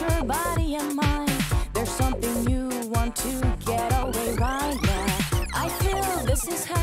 your body and mind. There's something you want to get away right now. I feel this is how.